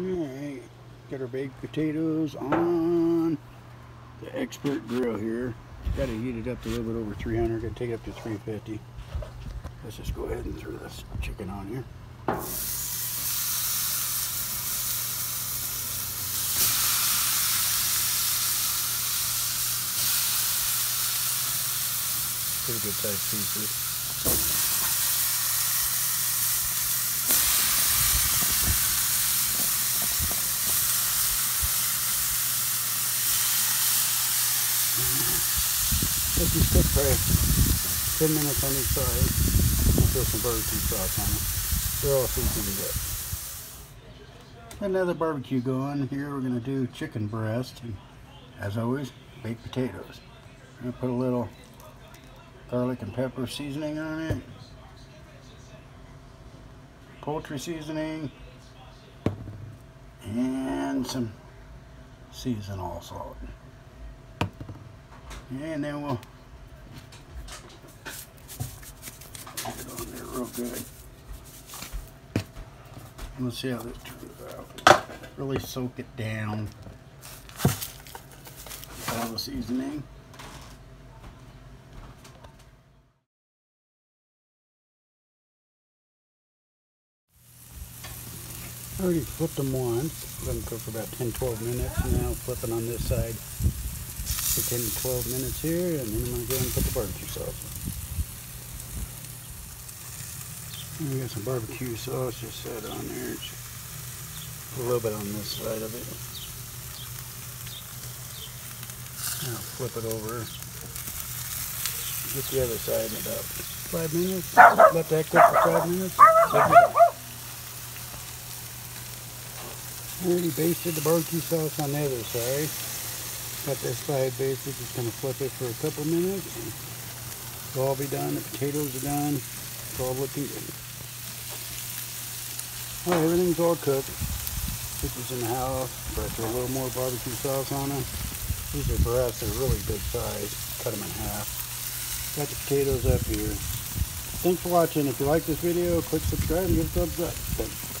Alright, got our baked potatoes on the expert grill here. Got to heat it up to a little bit over 300. Got to take it up to 350. Let's just go ahead and throw this chicken on here. Pretty good sized pieces. Let these cook for 10 minutes on each side. I'll throw some barbecue sauce on them. They're all seasoned good. Another barbecue going. Here we're going to do chicken breast. And as always, baked potatoes. I'm going to put a little garlic and pepper seasoning on it. Poultry seasoning. And some season all salt. And then we'll get it on there real good. And we'll see how this turns out. Really soak it down. All the seasoning. I already flipped them once. Let them cook for about 10-12 minutes. Now flipping on this side for 10 to 12 minutes here, and then I'm going to go and put the barbecue sauce. We got some barbecue sauce just set on there. Just a little bit on this side of it. Now flip it over. Get the other side in about five minutes. Let that cook for five minutes. Already basted the barbecue sauce on the other side. Got this side basted, just gonna flip it for a couple minutes. It'll all be done, the potatoes are done. It's all looking good. Alright, everything's all cooked. Is in the house, throw a little more barbecue sauce on them. These are breasts, they're really good size. Cut them in half. Got the potatoes up here. Thanks for watching. If you like this video, click subscribe and give a thumbs up. Thanks.